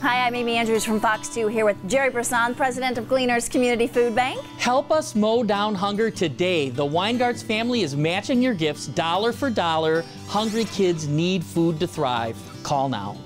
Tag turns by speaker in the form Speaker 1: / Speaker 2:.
Speaker 1: Hi, I'm Amy Andrews from Fox 2 here with Gerry Brisson, president of Gleaners Community Food Bank.
Speaker 2: Help us mow down hunger today. The Weingartz family is matching your gifts dollar for dollar. Hungry kids need food to thrive. Call now.